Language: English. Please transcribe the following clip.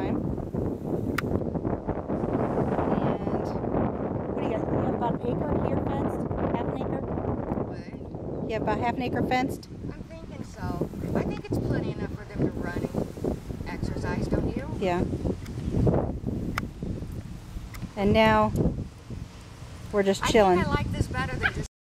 time. And what do you guys? You have about an acre here fenced? Half an acre? What? You have about half an acre fenced? I'm thinking so. I think it's plenty enough for them to run and exercise, don't you? Yeah. And now we're just chilling. I, I like this better than just